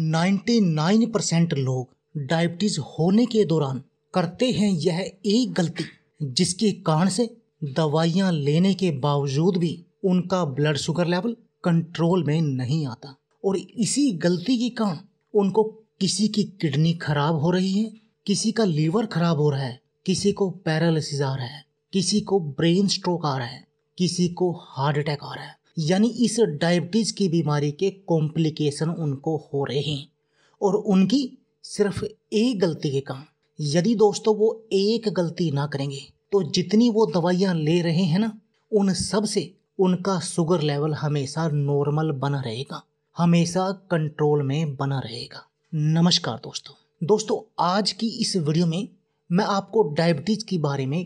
99 percent लोग diabetes होने के दौरान करते हैं यह एक गलती, जिसके कारण से दवाइयाँ लेने के बावजूद भी उनका ब्लड शुगर लेवल कंट्रोल में नहीं आता। और इसी गलती के कारण उनको किसी की किडनी खराब हो रही है, किसी का लीवर खराब हो रहा है, किसी को पैरालिसिस आ रहा है, किसी को ब्रेन स्ट्रोक आ रहा है, किसी को हार्ट अटैक आ रहा है। यानी इस डायबिटीज़ की बीमारी के कॉम्प्लिकेशन उनको हो रहे हैं और उनकी सिर्फ़ एक गलती के कारण यदि दोस्तों वो एक गलती ना करेंगे तो जितनी वो दवाइयाँ ले रहे हैं ना, उन सबसे उनका शुगर लेवल हमेशा नॉर्मल बना रहेगा, हमेशा कंट्रोल में बना रहेगा। नमस्कार दोस्तों। दोस्तों, आज की इस वीडियो में मैं आपको डायबिटीज़ के बारे में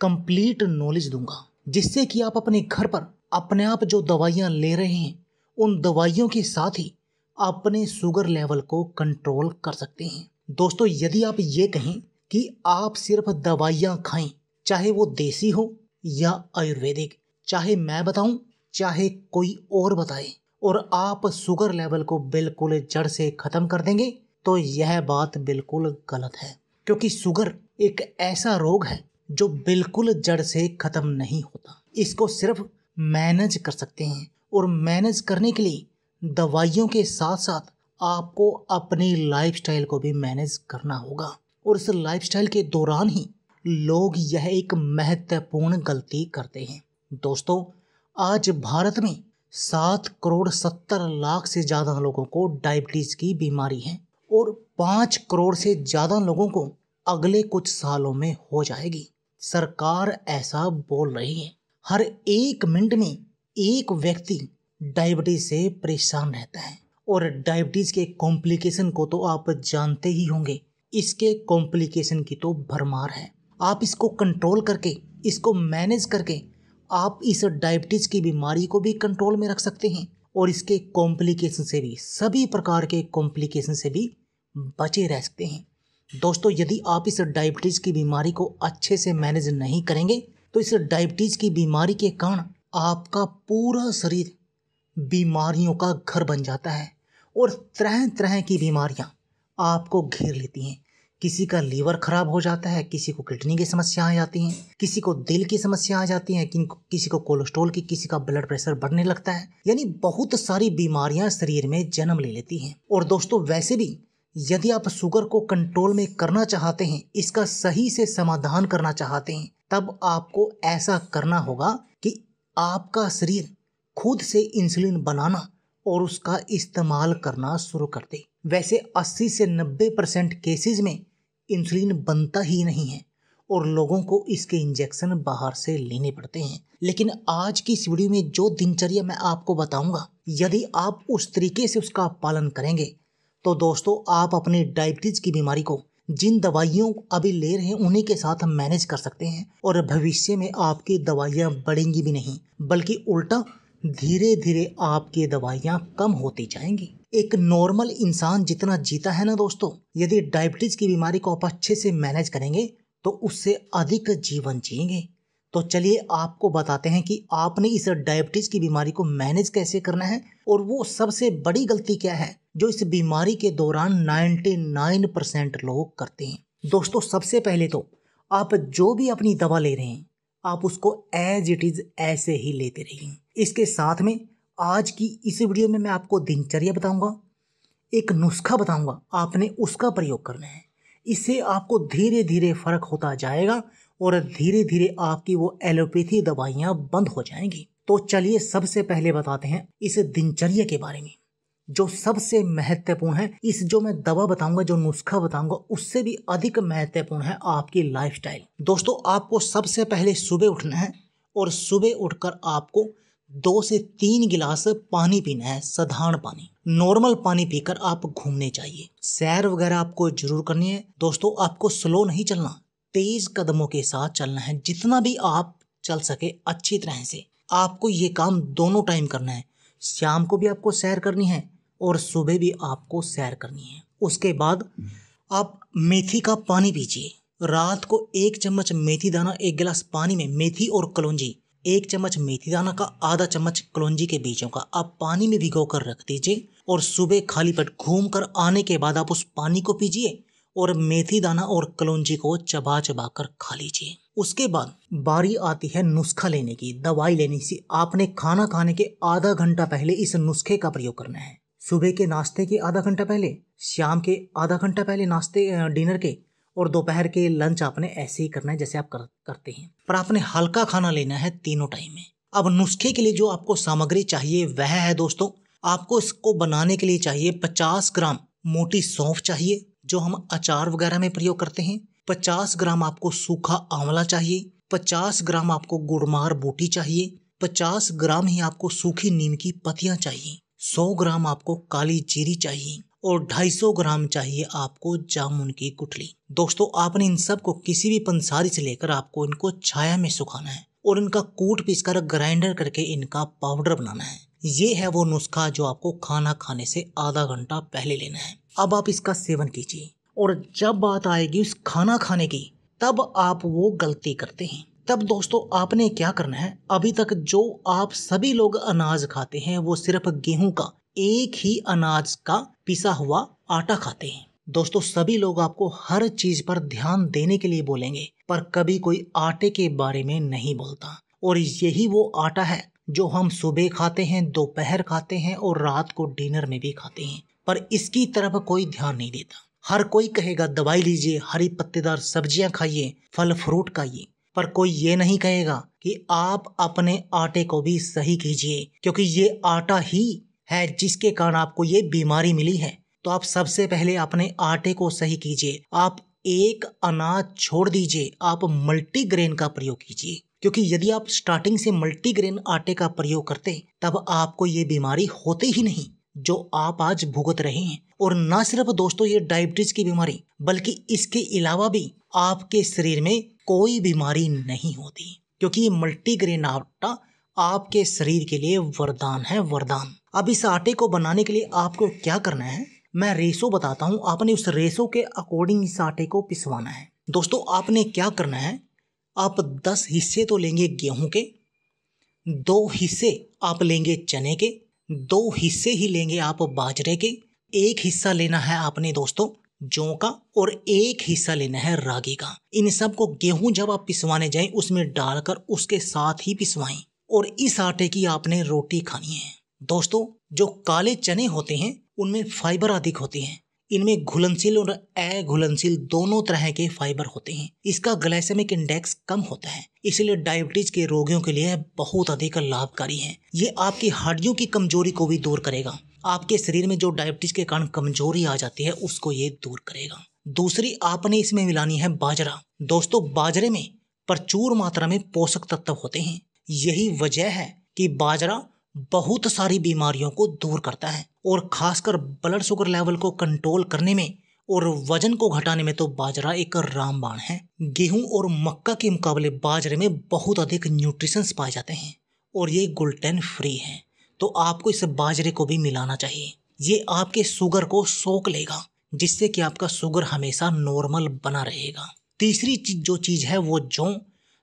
कंप्लीट नॉलेज दूँगा, जिससे कि आप अपने घर पर अपने आप जो दवाइयाँ ले रहे हैं, उन दवाइयों के साथ ही अपने शुगर लेवल को कंट्रोल कर सकते हैं। दोस्तों, यदि आप ये कहें कि आप सिर्फ़ दवाइयाँ खाएँ, चाहे वो देसी हो या आयुर्वेदिक, चाहे मैं बताऊँ, चाहे कोई और बताए, और आप शुगर लेवल को बिल्कुल जड़ से ख़त्म कर देंगे तो यह बात बिल्कुल गलत है। क्योंकि शुगर एक ऐसा रोग है जो बिल्कुल जड़ से ख़त्म नहीं होता। इसको सिर्फ़ मैनेज कर सकते हैं और मैनेज करने के लिए दवाइयों के साथ साथ आपको अपनी लाइफस्टाइल को भी मैनेज करना होगा। और इस लाइफस्टाइल के दौरान ही लोग यह एक महत्वपूर्ण गलती करते हैं। दोस्तों, आज भारत में सात करोड़ सत्तर लाख से ज़्यादा लोगों को डायबिटीज़ की बीमारी है और पाँच करोड़ से ज़्यादा लोगों को अगले कुछ सालों में हो जाएगी। सरकार ऐसा बोल रही है। हर एक मिनट में एक व्यक्ति डायबिटीज़ से परेशान रहता है। और डायबिटीज़ के कॉम्प्लिकेशन को तो आप जानते ही होंगे। इसके कॉम्प्लिकेशन की तो भरमार है। आप इसको कंट्रोल करके, इसको मैनेज करके, आप इस डायबिटीज़ की बीमारी को भी कंट्रोल में रख सकते हैं। और इसके कॉम्प्लिकेशन से भी, सभी प्रकार के कॉम्प्लिकेशन से भी बचे रह सकते हैं। दोस्तों, यदि आप इस डायबिटीज़ की बीमारी को अच्छे से मैनेज नहीं करेंगे तो इस डायबिटीज़ की बीमारी के कारण आपका पूरा शरीर बीमारियों का घर बन जाता है और तरह तरह की बीमारियाँ आपको घेर लेती हैं। किसी का लीवर खराब हो जाता है, किसी को किडनी की समस्या आ जाती हैं, किसी को दिल की समस्या आ जाती हैं किसी को कोलेस्ट्रोल की, किसी का ब्लड प्रेशर बढ़ने लगता है, यानी बहुत सारी बीमारियाँ शरीर में जन्म ले लेती हैं। और दोस्तों, वैसे भी यदि आप शुगर को कंट्रोल में करना चाहते हैं, इसका सही से समाधान करना चाहते हैं तब आपको ऐसा करना होगा कि आपका शरीर खुद से इंसुलिन बनाना और उसका इस्तेमाल करना शुरू कर दे। वैसे 80 से 90 परसेंट केसेज में इंसुलिन बनता ही नहीं है और लोगों को इसके इंजेक्शन बाहर से लेने पड़ते हैं। लेकिन आज की इस वीडियो में जो दिनचर्या मैं आपको बताऊँगा, यदि आप उस तरीके से उसका पालन करेंगे तो दोस्तों आप अपने डायबिटीज़ की बीमारी को जिन दवाइयों अभी ले रहे हैं, उन्हीं के साथ हम मैनेज कर सकते हैं और भविष्य में आपकी दवाइयाँ बढ़ेंगी भी नहीं, बल्कि उल्टा धीरे धीरे आपकी दवाइयाँ कम होती जाएँगी। एक नॉर्मल इंसान जितना जीता है ना दोस्तों, यदि डायबिटीज़ की बीमारी को आप अच्छे से मैनेज करेंगे तो उससे अधिक जीवन जिएँगे। तो चलिए आपको बताते हैं कि आपने इस डायबिटीज़ की बीमारी को मैनेज कैसे करना है और वो सबसे बड़ी गलती क्या है, जो इस बीमारी के दौरान 99 परसेंट लोग करते हैं। दोस्तों, सबसे पहले तो आप जो भी अपनी दवा ले रहे हैं, आप उसको एज इट इज़ ऐसे ही लेते रहिए। इसके साथ में आज की इस वीडियो में मैं आपको दिनचर्या बताऊँगा, एक नुस्खा बताऊँगा, आपने उसका प्रयोग करना है। इससे आपको धीरे धीरे फ़र्क होता जाएगा और धीरे धीरे आपकी वो एलोपैथी दवाइयाँ बंद हो जाएँगी। तो चलिए सबसे पहले बताते हैं इस दिनचर्या के बारे में। जो सबसे महत्वपूर्ण है, इस जो मैं दवा बताऊँगा, जो नुस्खा बताऊँगा, उससे भी अधिक महत्वपूर्ण है आपकी लाइफस्टाइल दोस्तों, आपको सबसे पहले सुबह उठना है और सुबह उठकर आपको दो से तीन गिलास पानी पीना है, साधारण पानी। नॉर्मल पानी पीकर आप घूमने चाहिए सैर वगैरह आपको ज़रूर करनी है। दोस्तों, आपको स्लो नहीं चलना। तेज कदमों के साथ चलना है। जितना भी आप चल सके अच्छी तरह से। आपको ये काम दोनों टाइम करना है। शाम को भी आपको सैर करनी है और सुबह भी आपको सैर करनी है। उसके बाद आप मेथी का पानी पीजिए। रात को एक चम्मच मेथी दाना, एक गिलास पानी में मेथी और कलौंजी। एक चम्मच मेथी दाना का आधा चम्मच कलौंजी के बीजों का आप पानी में भिगो कर रख दीजिए और सुबह खाली पेट घूम कर आने के बाद आप उस पानी को पीजिए। और मेथी दाना और कलौंजी को चबा चबा कर खा लीजिए। उसके बाद बारी आती है नुस्खा लेने की। दवाई लेने से आपने खाना खाने के आधा घंटा पहले इस नुस्खे का प्रयोग करना है। सुबह के नाश्ते के आधा घंटा पहले शाम के आधा घंटा पहले नाश्ते डिनर के और दोपहर के लंच आपने ऐसे ही करना है जैसे आप कर, करते हैं। पर आपने हल्का खाना लेना है तीनों टाइम में। अब नुस्खे के लिए जो आपको सामग्री चाहिए वह है दोस्तों आपको इसको बनाने के लिए चाहिए 50 ग्राम मोटी सौंफ चाहिए जो हम अचार वगैरह में प्रयोग करते हैं। 50 ग्राम आपको सूखा आंवला चाहिए 50 ग्राम आपको गुड़मार बूटी चाहिए 50 ग्राम ही आपको सूखी नीम की पतियाँ चाहिए 100 ग्राम आपको काली जीरी चाहिए और 250 ग्राम चाहिए आपको जामुन की गुठली दोस्तों, आपने इन सबको किसी भी पंसारी से लेकर आपको इनको छाया में सुखाना है और इनका कूट पीस कर ग्राइंडर करके इनका पाउडर बनाना है। ये है वो नुस्खा जो आपको खाना खाने से आधा घंटा पहले लेना है। अब आप इसका सेवन कीजिए। और जब बात आएगी उस खाना खाने की, तब आप वो गलती करते हैं। तब दोस्तों, आपने क्या करना है? अभी तक जो आप सभी लोग अनाज खाते हैं, वो सिर्फ़ गेहूँ का, एक ही अनाज का पिसा हुआ आटा खाते हैं। दोस्तों, सभी लोग आपको हर चीज़ पर ध्यान देने के लिए बोलेंगे, पर कभी कोई आटे के बारे में नहीं बोलता। और यही वो आटा है, जो हम सुबह खाते हैं, दोपहर खाते हैं और रात को डिनर में भी खाते हैं। पर इसकी तरफ़ कोई ध्यान नहीं देता। हर कोई कहेगा, दवाई लीजिए, हरी पत्तेदार सब्ज़ियाँ खाइए, फल फ्रूट खाइए। पर कोई ये नहीं कहेगा कि आप अपने आटे को भी सही कीजिए, क्योंकि ये आटा ही है जिसके कारण आपको ये बीमारी मिली है। तो आप सबसे पहले अपने आटे को सही कीजिए। आप एक अनाज छोड़ दीजिए, आप मल्टीग्रेन का प्रयोग कीजिए। क्योंकि यदि आप स्टार्टिंग से मल्टीग्रेन आटे का प्रयोग करते, तब आपको ये बीमारी होती ही नहीं। जो आप आज भुगत रहे हैं। और न सिर्फ़ दोस्तों ये डायबिटीज़ की बीमारी, बल्कि इसके अलावा भी आपके शरीर में कोई बीमारी नहीं होती, क्योंकि ये मल्टीग्रेन आटा आपके शरीर के लिए वरदान है, वरदान। अब इस आटे को बनाने के लिए आपको क्या करना है? मैं रेसो बताता हूँ। आपने उस रेसो के अकॉर्डिंग इस आटे को पिसवाना है। दोस्तों, आपने क्या करना है? आप दस हिस्से तो लेंगे गेहूँ के, दो हिस्से आप लेंगे चने के दो हिस्से ही लेंगे आप बाजरे के। एक हिस्सा लेना है आपने दोस्तों, जौ का, और एक हिस्सा लेना है रागी का। इन सबको गेहूँ जब आप पिसवाने जाएँ, उसमें डालकर उसके साथ ही पिसवाएँ, और इस आटे की आपने रोटी खानी है। दोस्तों, जो काले चने होते हैं, उनमें फाइबर अधिक होती हैं। इनमें घुलनशील और अघुलनशील दोनों तरह के फाइबर होते हैं। इसका ग्लाइसेमिक इंडेक्स कम होता है, इसलिए डायबिटीज़ के रोगियों के लिए बहुत अधिक लाभकारी है। ये आपकी हड्डियों की कमज़ोरी को भी दूर करेगा। आपके शरीर में जो डायबिटीज़ के कारण कमज़ोरी आ जाती है, उसको ये दूर करेगा। दूसरी आपने इसमें मिलानी है बाजरा। दोस्तों, बाजरे में प्रचुर मात्रा में पोषक तत्व होते हैं। यही वजह है कि बाजरा बहुत सारी बीमारियों को दूर करता है। और खासकर ब्लड शुगर लेवल को कंट्रोल करने में और वज़न को घटाने में तो बाजरा एक रामबाण है। गेहूँ और मक्का के मुकाबले बाजरे में बहुत अधिक न्यूट्रिशंस पाए जाते हैं और ये गुल्टेन फ्री है। तो आपको इस बाजरे को भी मिलाना चाहिए। ये आपके शुगर को सोख लेगा, जिससे कि आपका शुगर हमेशा नॉर्मल बना रहेगा। तीसरी चीज़ जो चीज़ है वो जौ।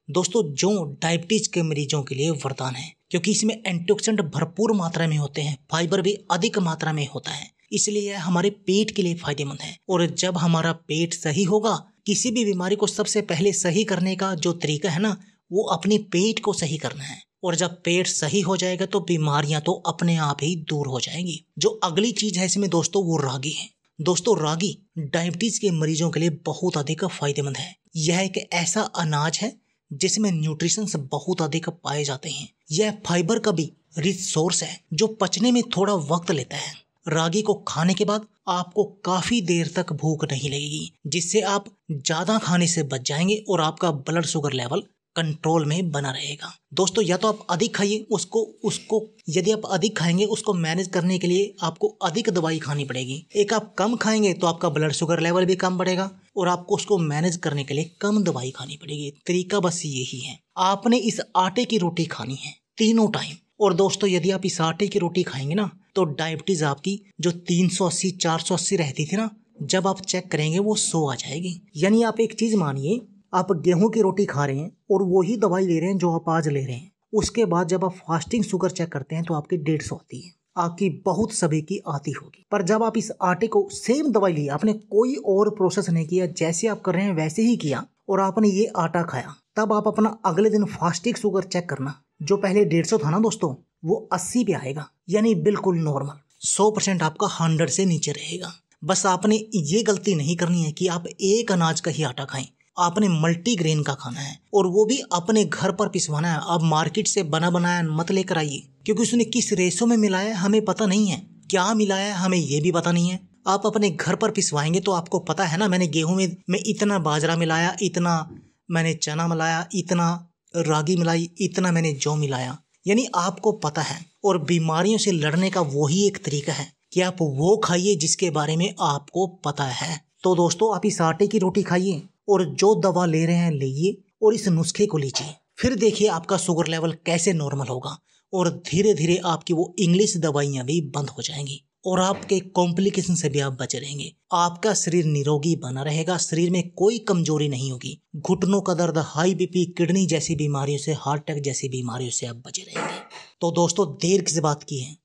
दोस्तों, जौ डायबिटीज़ के मरीजों के लिए वरदान है। क्योंकि इसमें एंटीऑक्सीडेंट भरपूर मात्रा में होते हैं फाइबर भी अधिक मात्रा में होता है। इसलिए यह हमारे पेट के लिए फ़ायदेमंद है। और जब हमारा पेट सही होगा, किसी भी बीमारी को सबसे पहले सही करने का जो तरीका है ना, वो अपने पेट को सही करना है। और जब पेट सही हो जाएगा तो बीमारियाँ तो अपने आप ही दूर हो जाएँगी। जो अगली चीज़ है इसमें दोस्तों, वो रागी है। दोस्तों, रागी डायबिटीज़ के मरीजों के लिए बहुत अधिक फ़ायदेमंद है। यह एक ऐसा अनाज है जिसमें न्यूट्रिशन बहुत अधिक पाए जाते हैं। यह फाइबर का भी रिच सोर्स है, जो पचने में थोड़ा वक्त लेता है। रागी को खाने के बाद आपको काफ़ी देर तक भूख नहीं लगेगी, जिससे आप ज़्यादा खाने से बच जाएँगे और आपका ब्लड शुगर लेवल कंट्रोल में बना रहेगा। दोस्तों, या तो आप अधिक खाइए, उसको उसको, यदि आप अधिक खाएँगे, उसको मैनेज करने के लिए आपको अधिक दवाई खानी पड़ेगी। एक आप कम खाएँगे तो आपका ब्लड शुगर लेवल भी कम बढ़ेगा और आपको उसको मैनेज करने के लिए कम दवाई खानी पड़ेगी। तरीका बस यही है। आपने इस आटे की रोटी खानी है तीनों टाइम और दोस्तों, यदि आप इस आटे की रोटी खाएँगे ना तो डायबिटीज़ आपकी जो 380 480 रहती थी ना, जब आप चेक करेंगे, वो सो आ जाएगी। यानी आप एक चीज़ मानिए आप गेहूँ की रोटी खा रहे हैं और वही दवाई ले रहे हैं जो आप आज ले रहे हैं। उसके बाद जब आप फास्टिंग शुगर चेक करते हैं तो आपकी डेढ़ सौ आती है। आपकी बहुत सभी की आती होगी। पर जब आप इस आटे को सेम दवाई ली आपने कोई और प्रोसेस नहीं किया, जैसे आप कर रहे हैं वैसे ही किया और आपने ये आटा खाया, तब आप अपना अगले दिन फास्टिंग शुगर चेक करना, जो पहले डेढ़ सौ था ना दोस्तों, वो अस्सी पे आएगा, यानी बिल्कुल नॉर्मल सौ परसेंट आपका हंड्रेड से नीचे रहेगा। बस आपने ये गलती नहीं करनी है कि आप एक अनाज का ही आटा खाएँ। आपने मल्टी ग्रेन का खाना है और वो भी अपने घर पर पिसवाना है। आप मार्केट से बना बनाया मत लेकर आइए, क्योंकि उसने किस रेसो में मिलाया हमें पता नहीं है। क्या मिलाया हमें ये भी पता नहीं है। आप अपने घर पर पिसवाएँगे तो आपको पता है ना, मैंने गेहूँ में, मैं इतना बाजरा मिलाया, इतना मैंने चना मिलाया, इतना रागी मिलाई, इतना मैंने जौ मिलाया। यानी आपको पता है और बीमारियों से लड़ने का वही एक तरीका है कि आप वो खाइए जिसके बारे में आपको पता है। तो दोस्तों, आप इस आटे की रोटी खाइए। और जो दवा ले रहे हैं लीजिए और इस नुस्खे को लीजिए। फिर देखिए आपका शुगर लेवल कैसे नॉर्मल होगा और धीरे धीरे आपकी वो इंग्लिश दवाइयाँ भी बंद हो जाएँगी और आपके कॉम्प्लिकेशन से भी आप बचे रहेंगे। आपका शरीर निरोगी बना रहेगा, शरीर में कोई कमज़ोरी नहीं होगी। घुटनों का दर्द, हाई बीपी, किडनी जैसी बीमारियों से, हार्ट अटैक जैसी बीमारियों से आप बचे रहेंगे। तो दोस्तों, देर किस बात की है।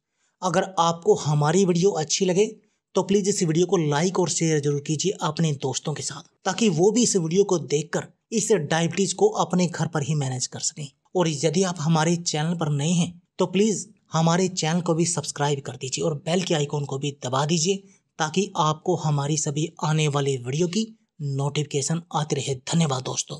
अगर आपको हमारी वीडियो अच्छी लगे तो प्लीज़ इस वीडियो को लाइक और शेयर ज़रूर कीजिए अपने दोस्तों के साथ, ताकि वो भी इस वीडियो को देखकर इस डायबिटीज़ को अपने घर पर ही मैनेज कर सकें। और यदि आप हमारे चैनल पर नए हैं तो प्लीज़ हमारे चैनल को भी सब्सक्राइब कर दीजिए और बेल के आइकॉन को भी दबा दीजिए, ताकि आपको हमारी सभी आने वाले वीडियो की नोटिफिकेशन आती रहे। धन्यवाद दोस्तों।